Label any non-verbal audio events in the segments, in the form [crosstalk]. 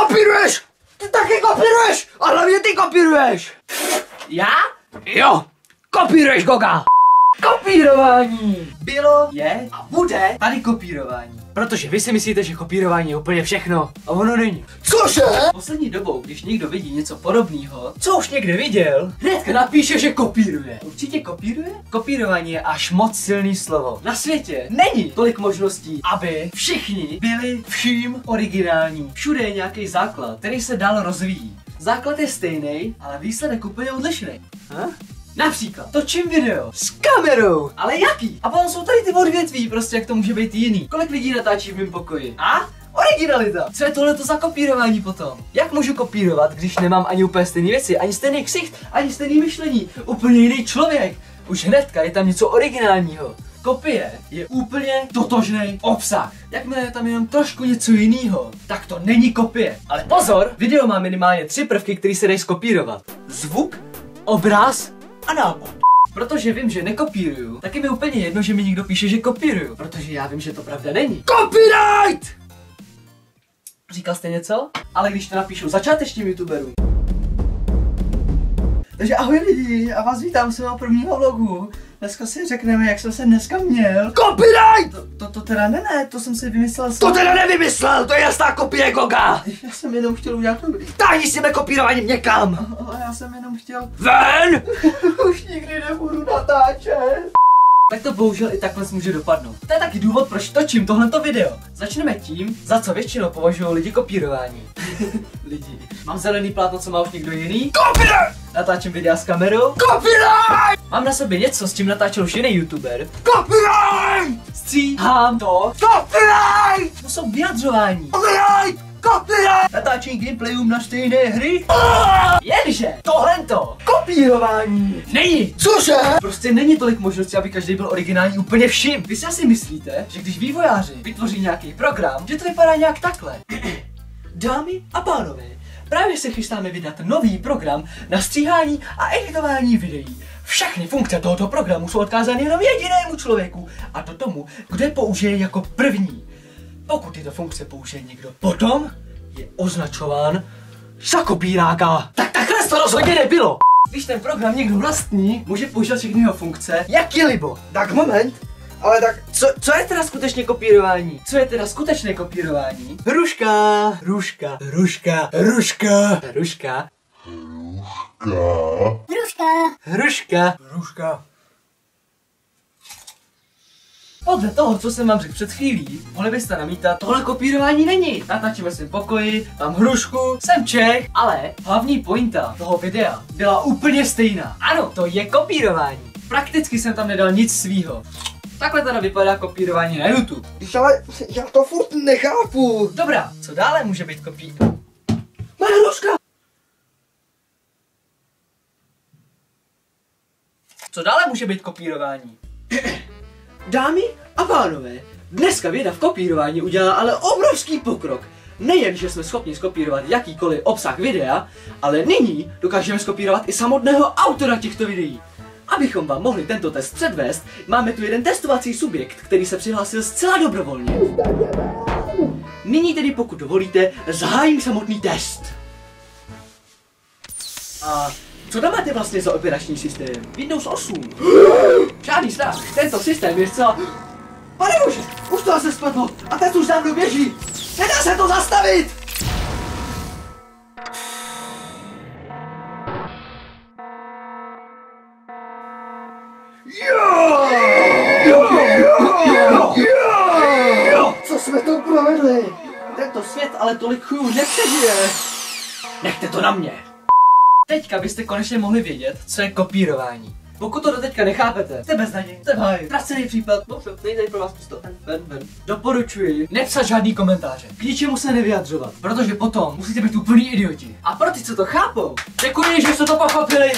Kopíruješ! Ty taky kopíruješ! A hlavně ty kopíruješ! Já? Jo! Kopíruješ Goga! Kopírování! Bylo, je a bude tady kopírování. Protože vy si myslíte, že kopírování je úplně všechno a ono není. Cože? Poslední dobou, když někdo vidí něco podobného, co už někde viděl, hnedka napíše, že kopíruje. Určitě kopíruje? Kopírování je až moc silný slovo. Na světě není tolik možností, aby všichni byli vším originální. Všude je nějaký základ, který se dál rozvíjí. Základ je stejný, ale výsledek úplně odlišný. Huh? Například točím video s kamerou, ale jaký? A potom jsou tady ty odvětví, prostě jak to může být jiný. Kolik lidí natáčí v mém pokoji? A? Originalita! Co je tohle to za kopírování potom? Jak můžu kopírovat, když nemám ani úplně stejné věci, ani stejný ksicht, ani stejný myšlení? Úplně jiný člověk! Už hnedka je tam něco originálního. Kopie je úplně totožný obsah. Jakmile je tam jenom trošku něco jiného, tak to není kopie. Ale pozor, video má minimálně tři prvky, které se dají skopírovat. Zvuk, obraz a nápad. Protože vím, že nekopíruju, tak je mi úplně jedno, že mi někdo píše, že kopíruju. Protože já vím, že to pravda není. Copyright! Říkal jste něco? Ale když to napíšu začátečním youtuberům. Takže ahoj lidi, a vás vítám u svého prvního vlogu. Dneska si řekneme, jak jsem se dneska měl. Copyright! To, to teda ne, ne, to jsem si vymyslel To sám. teda nevymyslel, to je jasná kopie Goga! Já jsem jenom chtěl udělat dobrý. Táhni si kopírováním někam! Ale já jsem jenom chtěl... Ven! [laughs] Už nikdy nebudu natáčet. Tak to bohužel i takhle může dopadnout. To je taky důvod, proč točím tohleto video. Začneme tím, za co většinou považují lidi kopírování. [laughs] lidi. Mám zelený plátno, co má už někdo jiný? Copyright! Natáčím videa s kamerou. Copyright! Mám na sobě něco, s čím natáčel už jiný youtuber. Copyright! Stříhám to. Copyright! To jsou vyjadřování. Copyright! Copyright! Natáčení gameplayům na stejné hry. Jenže tohleto kopírování není. Cože? Prostě není tolik možností, aby každý byl originální úplně vším. Vy si asi myslíte, že když vývojáři vytvoří nějaký program, že to vypadá nějak takhle. [clears throat] Dámy a pánové, právě se chystáme vydat nový program na stříhání a editování videí. Všechny funkce tohoto programu jsou odkázány jenom jedinému člověku a to tomu, kdo je použije jako první. Pokud tyto funkce použije někdo potom, je označován za kopíráka. Tak takhle to rozhodně nebylo. Když ten program někdo vlastní, může používat všechny jeho funkce, jak je libo. Tak moment, ale tak co, co je teda skutečně kopírování? Co je teda skutečné kopírování? Hruška, hruška, hruška, hruška, hruška, hruška, hruška. Podle toho, co jsem vám řekl před chvílí, mohli byste namítat, tohle kopírování není. Natáčíme si v pokoji, mám hrušku, jsem Čech, ale hlavní pointa toho videa byla úplně stejná. Ano, to je kopírování. Prakticky jsem tam nedal nic svýho. Takhle teda vypadá kopírování na YouTube. Ale já to furt nechápu. Dobrá, co dále může být kopí... Má hruška! Co dále může být kopírování? [clears throat] Dámy a pánové, dneska věda v kopírování udělala ale obrovský pokrok. Nejen, že jsme schopni skopírovat jakýkoliv obsah videa, ale nyní dokážeme skopírovat i samotného autora těchto videí. Abychom vám mohli tento test předvést, máme tu jeden testovací subjekt, který se přihlásil zcela dobrovolně. Nyní tedy, pokud dovolíte, zahájím samotný test. A co tam máte vlastně za operační systém? Windows 8. Žádný strach, tento systém je zcela... Pane už to se spadlo a teď už mnou běží. Nedá se to zastavit! Jo! Jo! Jo! Jo! Co jsme to provedli? Tento svět ale tolik chujů nepřežije. Nechte to na mě. Teďka byste konečně mohli vědět, co je kopírování. Pokud to do teďka nechápete, jste bez naděje, jste v háji, ztracený případ, dobře, nejde pro vás místo, ven, ven, ven. Doporučuji nepsat žádný komentáře, k ničemu se nevyjadřovat, protože potom musíte být úplný idioti. A pro ty, co to chápou, děkuji, že jste to pochopili.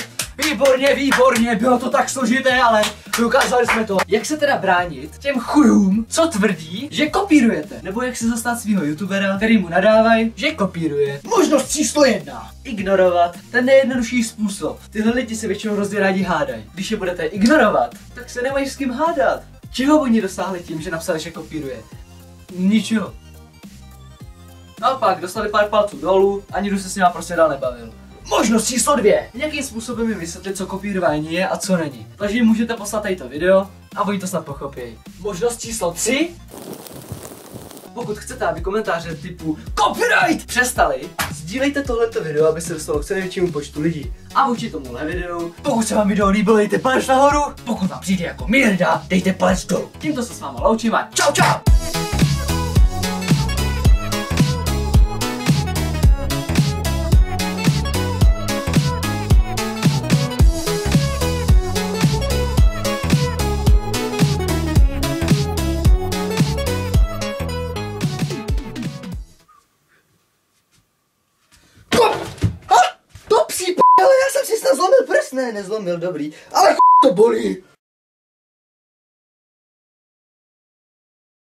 Výborně, výborně, bylo to tak složité, ale dokázali jsme to. Jak se teda bránit těm chujům, co tvrdí, že kopírujete? Nebo jak se zastat svého youtubera, který mu nadávají, že kopíruje? Možnost číslo jedna. ignorovat. Ten nejjednodušší způsob. Tyhle lidi se většinou hrozně rádi hádají. Když je budete ignorovat, tak se nemají s kým hádat. Čeho oni dosáhli tím, že napsali, že kopíruje? Ničeho. Naopak, dostali pár palců dolů a nikdo se s nima prostě dál nebavil. Možnost číslo dvě. Jakým způsobem jim vysvětlit, co kopírování je a co není. Takže jim můžete poslat tady to video a oni to snad pochopí. Možnost číslo tři. Pokud chcete, aby komentáře typu copyright přestali, sdílejte tohleto video, aby se dostalo k co největšímu počtu lidí. A vůči tomuhle videu, pokud se vám video líbilo, dejte palec nahoru, pokud vám přijde jako Mirda, dejte palec dolů. Tímto se s váma loučím a čau čau! Snad zlomil prst, ne, nezlomil, dobrý. Ale to bolí.